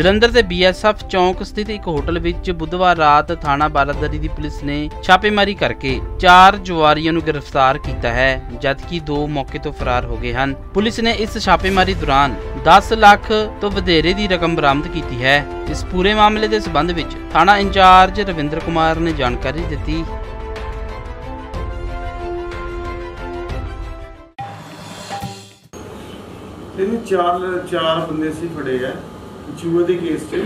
ਜਲੰਧਰ ਦੇ ਬੀਐਸਐਫ ਚੌਂਕ ਸਥਿਤ ਇੱਕ ਹੋਟਲ ਵਿੱਚ ਬੁੱਧਵਾਰ ਰਾਤ ਥਾਣਾ ਬਾਰਾਦਰੀ ਦੀ ਪੁਲਿਸ ਨੇ ਛਾਪੇਮਾਰੀ ਕਰਕੇ ਚਾਰ ਜੁਆਰੀਆਂ ਨੂੰ ਗ੍ਰਿਫਤਾਰ ਕੀਤਾ ਹੈ, ਜਦਕਿ ਦੋ ਮੌਕੇ ਤੋਂ ਫਰਾਰ ਹੋ ਗਏ ਹਨ। ਪੁਲਿਸ ਨੇ ਇਸ ਛਾਪੇਮਾਰੀ ਦੌਰਾਨ 10 ਲੱਖ ਤੋਂ ਵਧੇਰੇ ਦੀ ਰਕਮ ਬਰਾਮਦ ਕੀਤੀ ਹੈ। ਇਸ ਪੂਰੇ ਮਾਮਲੇ ਦੇ ਸਬੰਧ ਵਿੱਚ ਥਾਣਾ ਇੰਚਾਰਜ ਰਵਿੰਦਰ ਕੁਮਾਰ ਨੇ ਜਾਣਕਾਰੀ ਦਿੱਤੀ। ਇਹਨੂੰ ਚਾਰ ਚਾਰ ਬੰਦੇ ਸੀ ਫੜੇ ਆ ਜੂਏ ਦੇ ਕੇਸ 'ਚ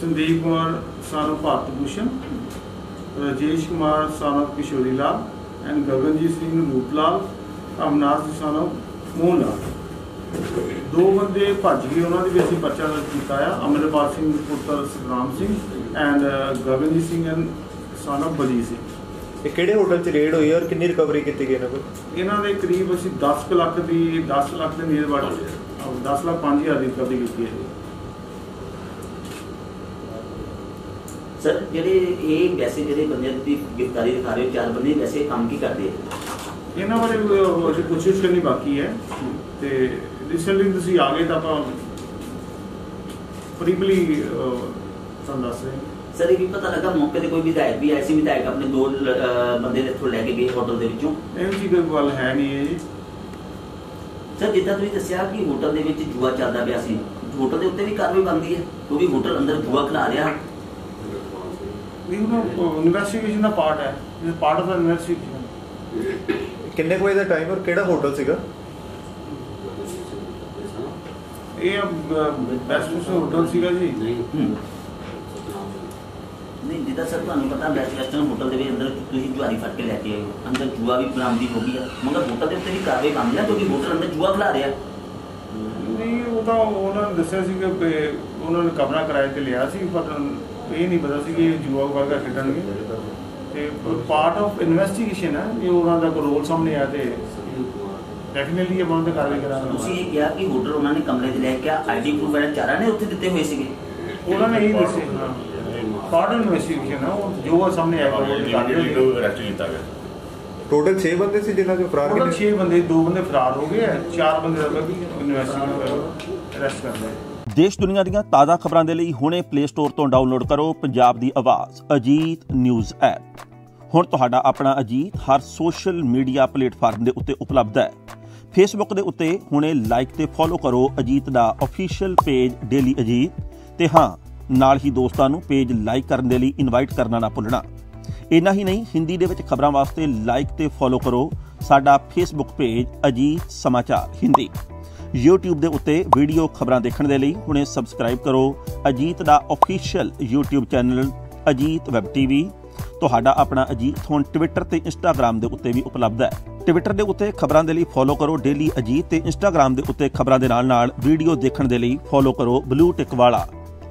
ਸੰਦੀਪ ਕੁਮਾਰ ਸਾਨੂੰ ਭਾਰਤ ਭੂਸ਼ਣ ਰਾਜੇਸ਼ ਕੁਮਾਰ ਸਾਨੂੰ ਕਿਸ਼ੋਰੀ ਲਾਲ ਐਂਡ ਗਗਨਜੀਤ ਸਿੰਘ ਰੂਪਲਾਲ ਅਮਨਾਥ ਸਾਨੂੰ ਮੋਹਨ ਲਾਲ। ਦੋ ਬੰਦੇ ਭੱਜ ਗਏ ਉਹਨਾਂ ਦੇ ਵੀ ਅਸੀਂ ਪਰਚਾ ਦਰਜ ਕੀਤਾ ਆ ਅਮਰਪਾਲ ਸਿੰਘ ਪੁੱਤਰ ਸਤਨਾਮ ਸਿੰਘ ਐਂਡ ਗਗਨਜੀਤ ਸਿੰਘ ਐਂਡ ਸਾਨੂੰ ਬਲੀ ਸਿੰਘ। ਇਹ ਕਿਹੜੇ ਹੋਟਲ 'ਚ ਰੇਡ ਹੋਈ ਔਰ ਕਿੰਨੀ ਰਿਕਵਰੀ ਕੀਤੀ ਗਈ ਇਹਨਾਂ ਕੋਲ? ਇਹਨਾਂ ਦੇ ਕਰੀਬ ਅਸੀਂ 10 ਕੁ ਲੱਖ ਦੀ 10 ਲੱਖ ਦੇ ਨੀਅਰ ਬਾਅਦ 10 ਲੱਖ 5000 ਦੀ ਰਿਕਵਰੀ ਕੀਤੀ ਹੈ। ਸਰ ਜਿਹੜੇ ਇਹ ਵੈਸੇ ਜਿਹੜੇ ਬੰਦੇ ਦੀ ਗ੍ਰਿਫਤਾਰੀ ਦਿਖਾ ਰਹੇ ਹੋ ਚਾਰ ਬੰਦੇ ਵੈਸੇ ਕੰਮ ਕੀ ਕਰਦੇ ਆ? ਇਹਨਾਂ ਬਾਰੇ ਅਹ, ਅਜੇ ਕੋਸ਼ਿਸ਼ ਕਰਨੀ ਬਾਕੀ ਹੈ। ਤੇ ਰੀਸੈਂਟਲੀ ਤੁਸੀਂ ਆ ਗਏ ਤਾਂ ਆਪਾਂ ਬਰੀਕਲੀ ਤੁਹਾਨੂੰ ਦੱਸ ਰਹੇ ਸਰ ਇਹ ਵੀ ਪਤਾ ਲੱਗਾ ਮੌਕੇ ਤੇ ਕੋਈ ਵਿਧਾਇਕ ਵੀ ਆਏ ਸੀ ਵਿਧਾਇਕ ਆਪਣੇ ਦੋ ਬੰਦੇ ਦੇ ਇੱਥੋਂ ਲੈ ਕੇ ਗਏ ਹੋਟਲ ਦੇ ਵਿੱਚੋਂ? ਇਹੋ ਕੋਈ ਗੱਲ ਹੈ ਨਹੀਂ ਹੈ ਜੀ। ਸਰ ਜਿੱਦਾਂ ਤੁਸੀਂ ਦੱਸਿਆ ਕਿ ਹੋਟਲ ਦੇ ਵਿੱਚ ਜੂਆ ਚੱਲਦਾ ਪਿਆ ਸੀ ਹੋਟਲ ਦੇ ਉੱਤੇ ਵੀ ਕਾਰਵਾਈ ਬਣਦੀ ਹੈ? ਕਿਉਂਕਿ ਹੋਟਲ ਅੰਦਰ ਜੂਆ ਖਿਲਾ ਰਿਹਾ? ਇਹ ਉਹ ਇਨਵੈਸਟੀਗੇਸ਼ਨ ਦਾ ਪਾਰਟ ਹੈ। ਇਹ ਪਾਰਟ ਆਫ ਦਾ ਇਨਵੈਸਟੀਗੇਸ਼ਨ ਕਿੰਨੇ ਕੁ ਵਜੇ ਦਾ ਟਾਈਮ ਔਰ ਕਿਹੜਾ ਹੋਟਲ ਸੀਗਾ? ਇਹ ਬੈਸਟ ਹੋਟਲ ਸੀਗਾ ਜੀ। ਹੂੰ। ਨਹੀਂ ਜਿੱਦਾਂ ਸਰ ਤੁਹਾਨੂੰ ਪਤਾ ਬੈਸਟ ਵੈਸਟਰਨ ਹੋਟਲ ਦੇ ਵਿੱਚ ਅੰਦਰ ਤੁਸੀਂ ਜੁਆਰੀ ਫੜ ਕੇ ਲੈ ਕੇ ਆਏ ਹੋ। ਅੰਦਰ ਜੂਆ ਵੀ ਬਰਾਮਦੀ ਹੋ ਗਈ ਹੈ ਮਗਰ ਹੋਟਲ ਦੇ ਉੱਤੇ ਵੀ ਕਾਰਵਾਈ ਬਣਦੀ ਹੈ ਕਿਉਂਕਿ ਹੋਟਲ ਅੰਦਰ ਜੂਆ ਖਿਲਾ ਰਿਹਾ। ਨਹੀਂ ਉਹ ਤਾਂ ਉਹਨਾਂ ਨੇ ਦੱਸਿਆ ਸੀ ਕਿ ਵੀ ਉਹਨਾਂ ਨੇ ਕਮਰਾ ਕਿਰਾਏ ਤੇ ਲਿਆ ਸੀ ਪਰ ਇਹ ਨਹੀਂ ਪਤਾ ਸੀ ਕਿ ਜੂਆ ਵਰਗਾ ਖੇਡਣਗੇ। ਤੇ ਪਾਰਟ ਆਫ ਇਨਵੈਸਟੀਗੇਸ਼ਨ ਹੈ ਇਹ ਉਹਨਾਂ ਦਾ ਕੋਈ ਰੋਲ ਸਾਹਮਣੇ ਆਇਆ ਤੇ ਡੈਫੀਨਿਟਲੀ ਇਹ ਬੰਦ ਕਾਰਵਾਈ ਤੁਸੀਂ ਕਰਾਂਗੇ ਇਹ ਕਿਹਾ ਕਿ ਹੋਟਲ ਉਹਨਾਂ ਨੇ ਕਮਰੇ 'ਚ ਲੈ ਕੇ ਆਈਡੀ ਪ੍ਰੂਫ ਵਗੈਰਾ ਚਾਰਾਂ ਨੇ ਉੱਥੇ ਦਿੱਤੇ ਹੋਏ ਸੀਗੇ? ਉਹਨਾਂ ਨੇ ਇਹ ਦੱਸਿਆ। ਪਾਰਟ ਇਨਵੈਸਟੀਗੇਸ਼ਨ ਹੈ ਉਹ ਜੋ ਸਾਹਮਣੇ ਆਇਆ ਉਹ ਅਰੈਸਟ ਕੀਤਾ ਗਿਆ। ਟੋਟਲ 6 ਬੰਦੇ ਸੀ ਜਿਨ੍ਹਾਂ ਚੋਂ ਫਰਾਰ ਕੀਤੇ 6 ਬੰਦੇ ਦੋ ਬੰਦੇ ਫਰਾਰ ਹੋ ਗਏ ਹੈ, ਚਾਰ ਬੰਦੇ ਦਾ ਇਨਵੈਸਟੀਗੇਸ਼ਨ ਅਰੈਸਟ ਕਰ ਲਏ ਦੇਸ਼ ਦੁਨੀਆ ਦੀਆਂ ਤਾਜ਼ਾ ਖਬਰਾਂ ਦੇ ਲਈ ਹੁਣੇ ਪਲੇ ਸਟੋਰ ਤੋਂ ਡਾਊਨਲੋਡ ਕਰੋ ਪੰਜਾਬ ਦੀ ਆਵਾਜ਼ ਅਜੀਤ ਨਿਊਜ਼ ਐਪ। ਹੁਣ ਤੁਹਾਡਾ ਆਪਣਾ ਅਜੀਤ ਹਰ ਸੋਸ਼ਲ ਮੀਡੀਆ ਪਲੇਟਫਾਰਮ ਦੇ ਉੱਤੇ ਉਪਲਬਧ ਹੈ। ਫੇਸਬੁੱਕ ਦੇ ਉੱਤੇ ਹੁਣੇ ਲਾਈਕ ਤੇ ਫੋਲੋ ਕਰੋ ਅਜੀਤ ਦਾ ਅਫੀਸ਼ੀਅਲ ਪੇਜ ਡੇਲੀ ਅਜੀਤ ਤੇ ਹਾਂ ਨਾਲ ਹੀ ਦੋਸਤਾਂ ਨੂੰ ਪੇਜ ਲਾਈਕ ਕਰਨ ਦੇ ਲਈ ਇਨਵਾਈਟ ਕਰਨਾ ਨਾ ਭੁੱਲਣਾ। ਇੰਨਾ ਹੀ ਨਹੀਂ, ਹਿੰਦੀ ਦੇ ਵਿੱਚ ਖਬਰਾਂ ਵਾਸਤੇ ਲਾਈਕ ਤੇ ਫੋਲੋ ਕਰੋ ਸਾਡਾ ਫੇਸਬੁੱਕ ਪੇਜ ਅਜੀਤ ਸਮਾਚਾਰ ਹਿੰਦੀ। YouTube ਦੇ ਉੱਤੇ ਵੀਡੀਓ ਖਬਰਾਂ ਦੇਖਣ ਦੇ ਲਈ ਹੁਣੇ ਸਬਸਕ੍ਰਾਈਬ ਕਰੋ ਅਜੀਤ ਦਾ official YouTube channel Ajit web TV ਤੁਹਾਡਾ ਆਪਣਾ ਅਜੀਤ ਹੁਣ ਟਵਿੱਟਰ ਤੇ ਇੰਸਟਾਗ੍ਰam ਦੇ ਉੱਤੇ ਵੀ ਉਪਲਬਧ ਹੈ। ਟਵਿੱਟਰ ਦੇ ਉੱਤੇ ਖਬਰਾਂ ਦੇ ਲਈ ਫੋਲੋ ਕਰੋ ਡੇਲੀ ਅਜੀਤ ਤੇ ਇੰਸਟਾਗ੍ਰam ਦੇ ਉੱਤੇ ਖਬਰਾਂ ਦੇ ਨਾਲ ਨਾਲ ਵੀਡੀਓ ਦੇਖਣ ਦੇ ਲਈ ਫੋਲੋ ਕਰੋ ਬਲੂ ਟਿਕ ਵਾਲਾ।